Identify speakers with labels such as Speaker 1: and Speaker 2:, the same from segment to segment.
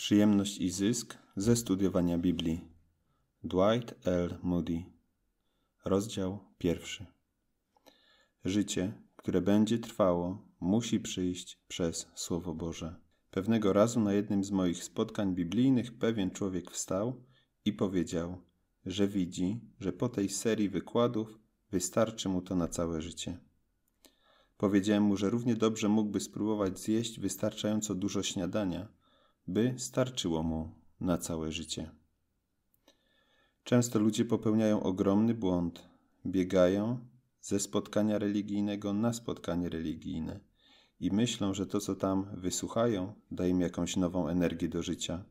Speaker 1: Przyjemność i zysk ze studiowania Biblii. Dwight L. Moody. Rozdział pierwszy. Życie, które będzie trwało, musi przyjść przez Słowo Boże. Pewnego razu na jednym z moich spotkań biblijnych pewien człowiek wstał i powiedział, że widzi, że po tej serii wykładów wystarczy mu to na całe życie. Powiedziałem mu, że równie dobrze mógłby spróbować zjeść wystarczająco dużo śniadania – by starczyło mu na całe życie. Często ludzie popełniają ogromny błąd, biegają ze spotkania religijnego na spotkanie religijne i myślą, że to, co tam wysłuchają, da im jakąś nową energię do życia.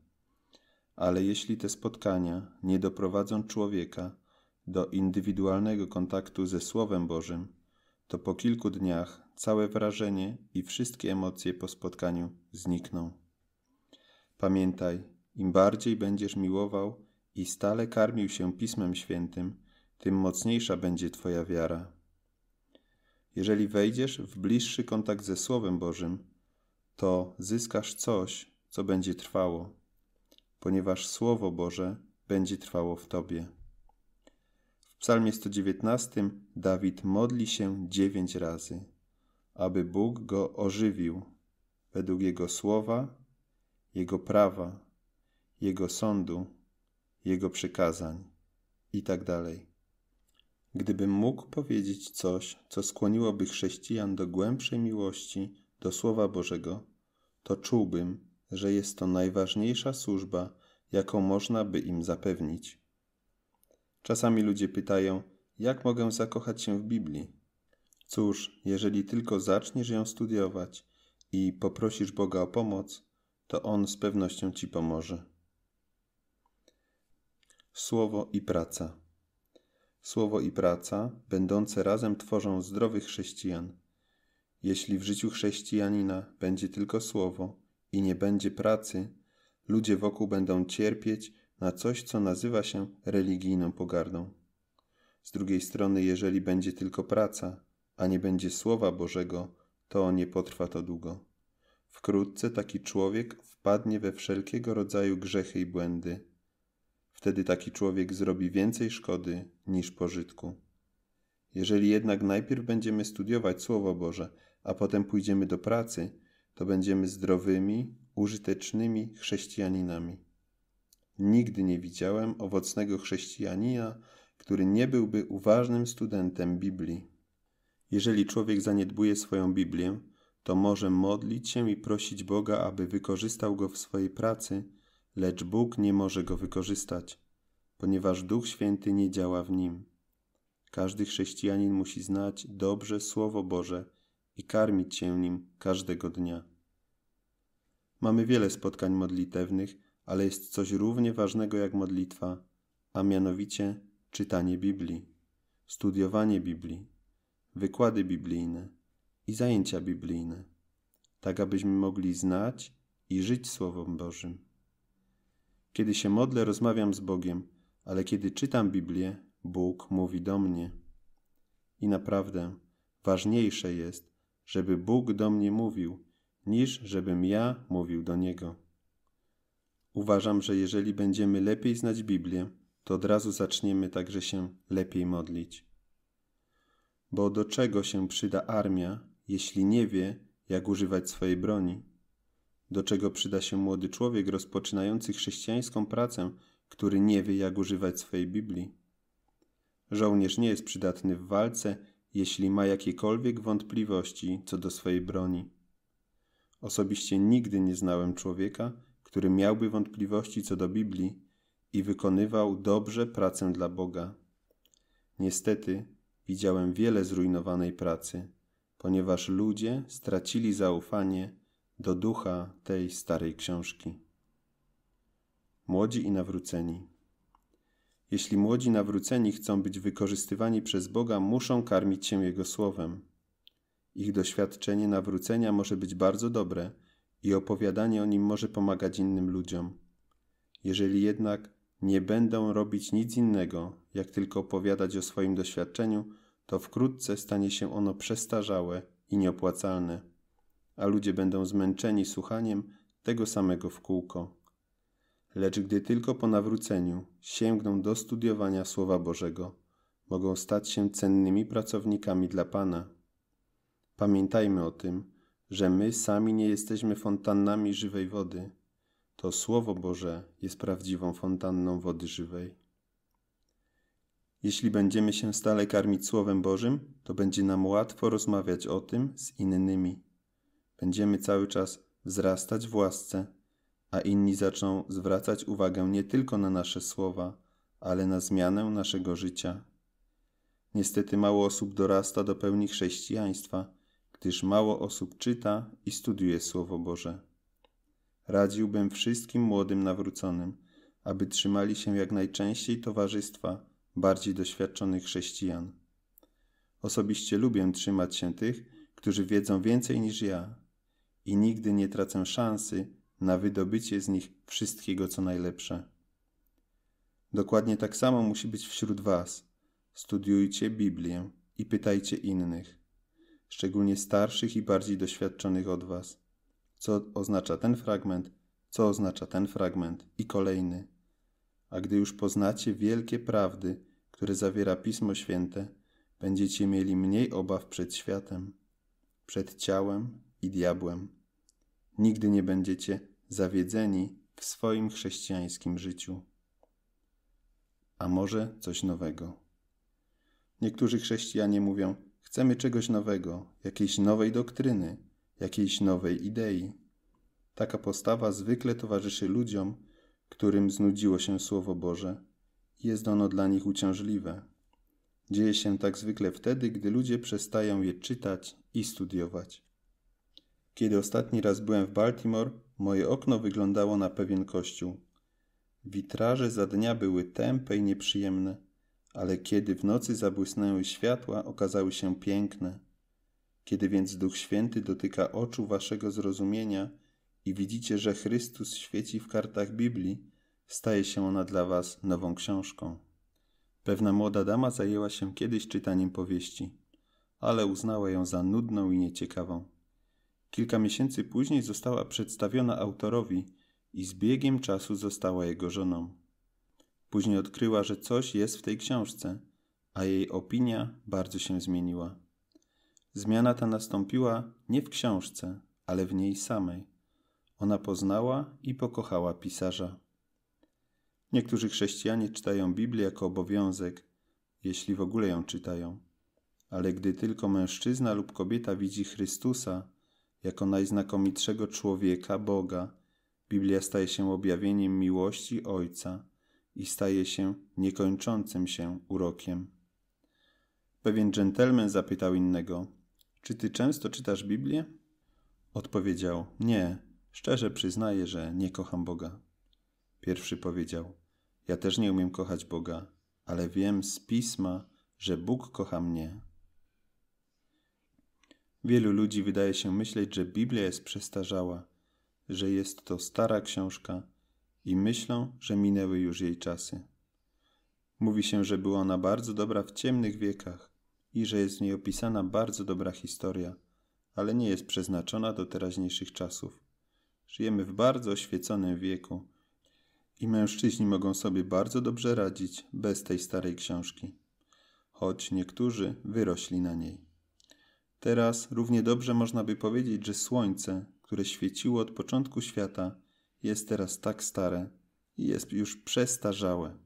Speaker 1: Ale jeśli te spotkania nie doprowadzą człowieka do indywidualnego kontaktu ze Słowem Bożym, to po kilku dniach całe wrażenie i wszystkie emocje po spotkaniu znikną. Pamiętaj, im bardziej będziesz miłował i stale karmił się Pismem Świętym, tym mocniejsza będzie Twoja wiara. Jeżeli wejdziesz w bliższy kontakt ze Słowem Bożym, to zyskasz coś, co będzie trwało, ponieważ Słowo Boże będzie trwało w Tobie. W Psalmie 119 Dawid modli się dziewięć razy, aby Bóg go ożywił według Jego słowa jego prawa, Jego sądu, Jego przykazań itd. Tak Gdybym mógł powiedzieć coś, co skłoniłoby chrześcijan do głębszej miłości do Słowa Bożego, to czułbym, że jest to najważniejsza służba, jaką można by im zapewnić. Czasami ludzie pytają, jak mogę zakochać się w Biblii? Cóż, jeżeli tylko zaczniesz ją studiować i poprosisz Boga o pomoc, to On z pewnością Ci pomoże. Słowo i praca. Słowo i praca, będące razem, tworzą zdrowych chrześcijan. Jeśli w życiu chrześcijanina będzie tylko słowo i nie będzie pracy, ludzie wokół będą cierpieć na coś, co nazywa się religijną pogardą. Z drugiej strony, jeżeli będzie tylko praca, a nie będzie Słowa Bożego, to nie potrwa to długo. Wkrótce taki człowiek wpadnie we wszelkiego rodzaju grzechy i błędy. Wtedy taki człowiek zrobi więcej szkody niż pożytku. Jeżeli jednak najpierw będziemy studiować Słowo Boże, a potem pójdziemy do pracy, to będziemy zdrowymi, użytecznymi chrześcijaninami. Nigdy nie widziałem owocnego chrześcijanina, który nie byłby uważnym studentem Biblii. Jeżeli człowiek zaniedbuje swoją Biblię, to może modlić się i prosić Boga, aby wykorzystał go w swojej pracy, lecz Bóg nie może go wykorzystać, ponieważ Duch Święty nie działa w nim. Każdy chrześcijanin musi znać dobrze Słowo Boże i karmić się nim każdego dnia. Mamy wiele spotkań modlitewnych, ale jest coś równie ważnego jak modlitwa, a mianowicie czytanie Biblii, studiowanie Biblii, wykłady biblijne i zajęcia biblijne, tak abyśmy mogli znać i żyć Słowem Bożym. Kiedy się modlę, rozmawiam z Bogiem, ale kiedy czytam Biblię, Bóg mówi do mnie. I naprawdę ważniejsze jest, żeby Bóg do mnie mówił, niż żebym ja mówił do Niego. Uważam, że jeżeli będziemy lepiej znać Biblię, to od razu zaczniemy także się lepiej modlić. Bo do czego się przyda armia, jeśli nie wie, jak używać swojej broni? Do czego przyda się młody człowiek rozpoczynający chrześcijańską pracę, który nie wie, jak używać swojej Biblii? Żołnierz nie jest przydatny w walce, jeśli ma jakiekolwiek wątpliwości co do swojej broni. Osobiście nigdy nie znałem człowieka, który miałby wątpliwości co do Biblii i wykonywał dobrze pracę dla Boga. Niestety, widziałem wiele zrujnowanej pracy ponieważ ludzie stracili zaufanie do ducha tej starej książki. Młodzi i nawróceni. Jeśli młodzi nawróceni chcą być wykorzystywani przez Boga, muszą karmić się Jego słowem. Ich doświadczenie nawrócenia może być bardzo dobre i opowiadanie o nim może pomagać innym ludziom. Jeżeli jednak nie będą robić nic innego, jak tylko opowiadać o swoim doświadczeniu, to wkrótce stanie się ono przestarzałe i nieopłacalne, a ludzie będą zmęczeni słuchaniem tego samego w kółko, lecz gdy tylko po nawróceniu sięgną do studiowania Słowa Bożego, mogą stać się cennymi pracownikami dla Pana. Pamiętajmy o tym, że my sami nie jesteśmy fontannami żywej wody. To Słowo Boże jest prawdziwą fontanną wody żywej. Jeśli będziemy się stale karmić Słowem Bożym, to będzie nam łatwo rozmawiać o tym z innymi. Będziemy cały czas wzrastać w łasce, a inni zaczną zwracać uwagę nie tylko na nasze słowa, ale na zmianę naszego życia. Niestety mało osób dorasta do pełni chrześcijaństwa, gdyż mało osób czyta i studiuje Słowo Boże. Radziłbym wszystkim młodym nawróconym, aby trzymali się jak najczęściej towarzystwa bardziej doświadczonych chrześcijan. Osobiście lubię trzymać się tych, którzy wiedzą więcej niż ja i nigdy nie tracę szansy na wydobycie z nich wszystkiego, co najlepsze. Dokładnie tak samo musi być wśród Was. Studiujcie Biblię i pytajcie innych, szczególnie starszych i bardziej doświadczonych od Was, co oznacza ten fragment, co oznacza ten fragment i kolejny. A gdy już poznacie wielkie prawdy, które zawiera Pismo Święte, będziecie mieli mniej obaw przed światem, przed ciałem i diabłem. Nigdy nie będziecie zawiedzeni w swoim chrześcijańskim życiu. A może coś nowego? Niektórzy chrześcijanie mówią: Chcemy czegoś nowego, jakiejś nowej doktryny, jakiejś nowej idei. Taka postawa zwykle towarzyszy ludziom, którym znudziło się Słowo Boże jest ono dla nich uciążliwe. Dzieje się tak zwykle wtedy, gdy ludzie przestają je czytać i studiować. Kiedy ostatni raz byłem w Baltimore, moje okno wyglądało na pewien kościół. Witraże za dnia były tępe i nieprzyjemne, ale kiedy w nocy zabłysnęły światła, okazały się piękne. Kiedy więc Duch Święty dotyka oczu waszego zrozumienia i widzicie, że Chrystus świeci w kartach Biblii, staje się ona dla was nową książką. Pewna młoda dama zajęła się kiedyś czytaniem powieści, ale uznała ją za nudną i nieciekawą. Kilka miesięcy później została przedstawiona autorowi i z biegiem czasu została jego żoną. Później odkryła, że coś jest w tej książce, a jej opinia bardzo się zmieniła. Zmiana ta nastąpiła nie w książce, ale w niej samej. Ona poznała i pokochała pisarza. Niektórzy chrześcijanie czytają Biblię jako obowiązek, jeśli w ogóle ją czytają. Ale gdy tylko mężczyzna lub kobieta widzi Chrystusa jako najznakomitszego człowieka, Boga, Biblia staje się objawieniem miłości Ojca i staje się niekończącym się urokiem. Pewien dżentelmen zapytał innego: Czy ty często czytasz Biblię? Odpowiedział: Nie, szczerze przyznaję, że nie kocham Boga. Pierwszy powiedział: Ja też nie umiem kochać Boga, ale wiem z pisma, że Bóg kocha mnie. Wielu ludzi wydaje się myśleć, że Biblia jest przestarzała, że jest to stara książka i myślą, że minęły już jej czasy. Mówi się, że była ona bardzo dobra w ciemnych wiekach i że jest w niej opisana bardzo dobra historia, ale nie jest przeznaczona do teraźniejszych czasów. Żyjemy w bardzo oświeconym wieku i mężczyźni mogą sobie bardzo dobrze radzić bez tej starej książki, choć niektórzy wyrośli na niej. Teraz równie dobrze można by powiedzieć, że słońce, które świeciło od początku świata, jest teraz tak stare i jest już przestarzałe.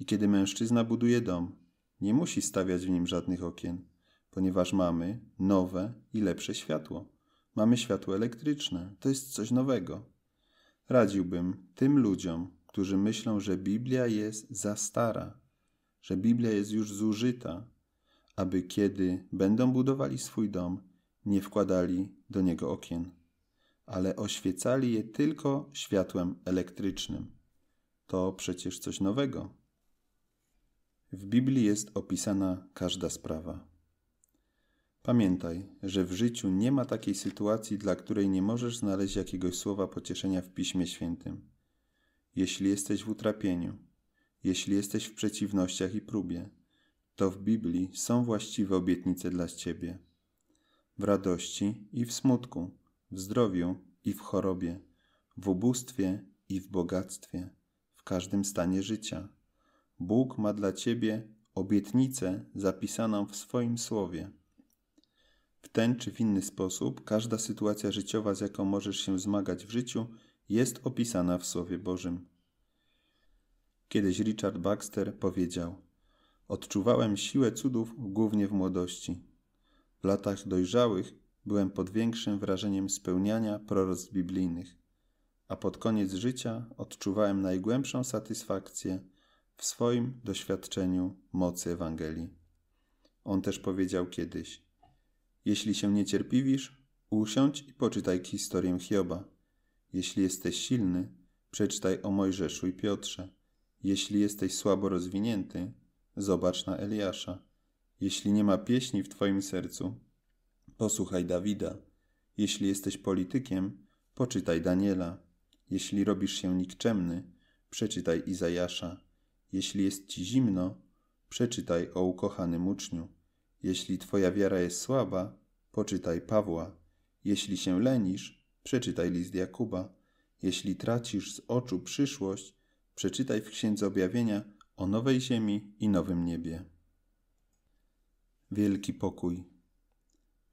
Speaker 1: I kiedy mężczyzna buduje dom, nie musi stawiać w nim żadnych okien, ponieważ mamy nowe i lepsze światło. Mamy światło elektryczne. To jest coś nowego. Radziłbym tym ludziom, którzy myślą, że Biblia jest za stara, że Biblia jest już zużyta, aby kiedy będą budowali swój dom, nie wkładali do niego okien, ale oświecali je tylko światłem elektrycznym. To przecież coś nowego. W Biblii jest opisana każda sprawa. Pamiętaj, że w życiu nie ma takiej sytuacji, dla której nie możesz znaleźć jakiegoś słowa pocieszenia w Piśmie Świętym. Jeśli jesteś w utrapieniu, jeśli jesteś w przeciwnościach i próbie, to w Biblii są właściwe obietnice dla Ciebie. W radości i w smutku, w zdrowiu i w chorobie, w ubóstwie i w bogactwie, w każdym stanie życia. Bóg ma dla ciebie obietnicę zapisaną w swoim słowie. Ten czy w inny sposób każda sytuacja życiowa, z jaką możesz się zmagać w życiu, jest opisana w Słowie Bożym. Kiedyś Richard Baxter powiedział: Odczuwałem siłę cudów głównie w młodości. W latach dojrzałych byłem pod większym wrażeniem spełniania proroctw biblijnych, a pod koniec życia odczuwałem najgłębszą satysfakcję w swoim doświadczeniu mocy Ewangelii. On też powiedział kiedyś: Jeśli się niecierpliwisz, usiądź i poczytaj historię Hioba. Jeśli jesteś silny, przeczytaj o Mojżeszu i Piotrze. Jeśli jesteś słabo rozwinięty, zobacz na Eliasza. Jeśli nie ma pieśni w Twoim sercu, posłuchaj Dawida. Jeśli jesteś politykiem, poczytaj Daniela. Jeśli robisz się nikczemny, przeczytaj Izajasza. Jeśli jest ci zimno, przeczytaj o ukochanym uczniu. Jeśli twoja wiara jest słaba, poczytaj Pawła. Jeśli się lenisz, przeczytaj list Jakuba. Jeśli tracisz z oczu przyszłość, przeczytaj w Księdze Objawienia o nowej ziemi i nowym niebie. Wielki pokój.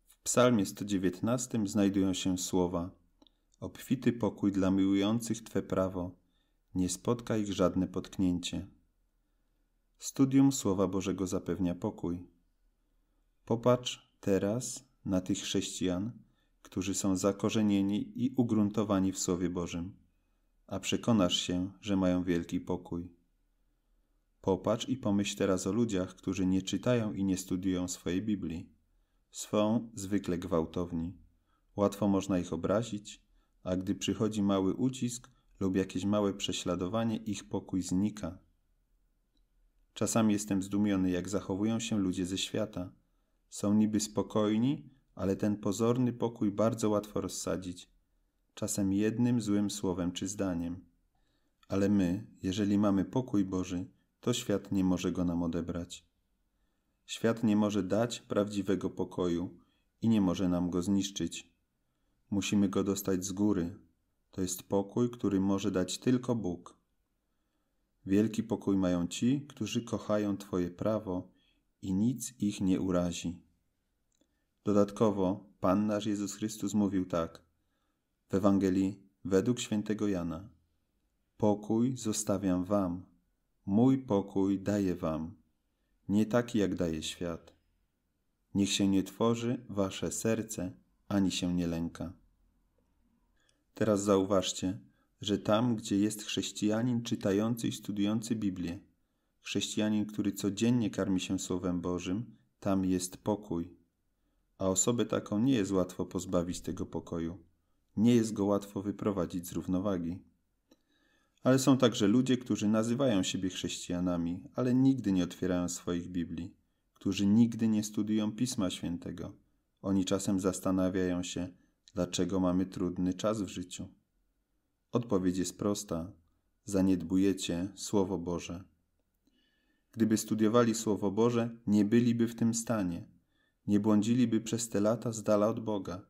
Speaker 1: W Psalmie 119 znajdują się słowa: Obfity pokój dla miłujących Twe prawo, nie spotka ich żadne potknięcie. Studium Słowa Bożego zapewnia pokój. Popatrz teraz na tych chrześcijan, którzy są zakorzenieni i ugruntowani w Słowie Bożym, a przekonasz się, że mają wielki pokój. Popatrz i pomyśl teraz o ludziach, którzy nie czytają i nie studiują swojej Biblii. Są zwykle gwałtowni. Łatwo można ich obrazić, a gdy przychodzi mały ucisk lub jakieś małe prześladowanie, ich pokój znika. Czasami jestem zdumiony, jak zachowują się ludzie ze świata. Są niby spokojni, ale ten pozorny pokój bardzo łatwo rozsadzić, czasem jednym złym słowem czy zdaniem. Ale my, jeżeli mamy pokój Boży, to świat nie może go nam odebrać. Świat nie może dać prawdziwego pokoju i nie może nam go zniszczyć. Musimy go dostać z góry. To jest pokój, który może dać tylko Bóg. Wielki pokój mają ci, którzy kochają Twoje prawo i nic ich nie urazi. Dodatkowo Pan nasz Jezus Chrystus mówił tak w Ewangelii według świętego Jana: Pokój zostawiam Wam, mój pokój daję Wam, nie taki jak daje świat. Niech się nie tworzy Wasze serce, ani się nie lęka. Teraz zauważcie, że tam, gdzie jest chrześcijanin czytający i studiujący Biblię, chrześcijanin, który codziennie karmi się Słowem Bożym, tam jest pokój. A osobę taką nie jest łatwo pozbawić tego pokoju. Nie jest go łatwo wyprowadzić z równowagi. Ale są także ludzie, którzy nazywają siebie chrześcijanami, ale nigdy nie otwierają swoich Biblii, którzy nigdy nie studiują Pisma Świętego. Oni czasem zastanawiają się, dlaczego mamy trudny czas w życiu. Odpowiedź jest prosta: zaniedbujecie Słowo Boże. Gdyby studiowali Słowo Boże, nie byliby w tym stanie, nie błądziliby przez te lata z dala od Boga,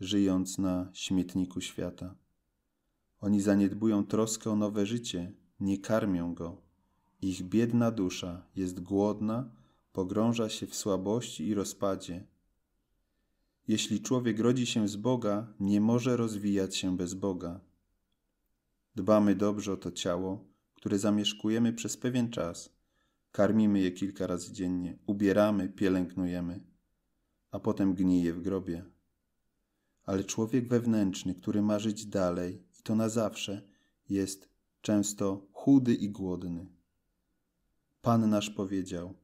Speaker 1: żyjąc na śmietniku świata. Oni zaniedbują troskę o nowe życie, nie karmią go. Ich biedna dusza jest głodna, pogrąża się w słabości i rozpadzie. Jeśli człowiek rodzi się z Boga, nie może rozwijać się bez Boga. Dbamy dobrze o to ciało, które zamieszkujemy przez pewien czas. Karmimy je kilka razy dziennie, ubieramy, pielęgnujemy, a potem gnije w grobie. Ale człowiek wewnętrzny, który ma żyć dalej i to na zawsze, jest często chudy i głodny. Pan nasz powiedział: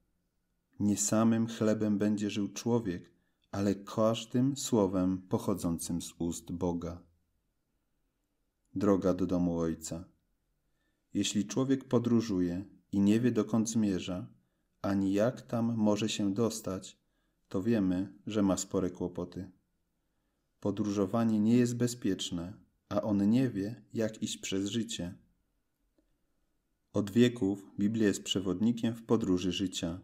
Speaker 1: Nie samym chlebem będzie żył człowiek, ale każdym słowem pochodzącym z ust Boga droga do domu Ojca. Jeśli człowiek podróżuje i nie wie dokąd zmierza, ani jak tam może się dostać, to wiemy, że ma spore kłopoty. Podróżowanie nie jest bezpieczne, a on nie wie, jak iść przez życie. Od wieków Biblia jest przewodnikiem w podróży życia.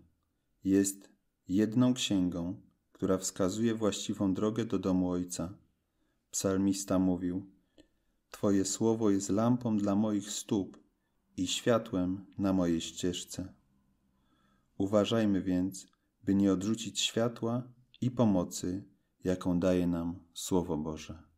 Speaker 1: Jest jedną księgą, która wskazuje właściwą drogę do domu Ojca. Psalmista mówił: Twoje słowo jest lampą dla moich stóp i światłem na mojej ścieżce. Uważajmy więc, by nie odrzucić światła i pomocy, jaką daje nam Słowo Boże.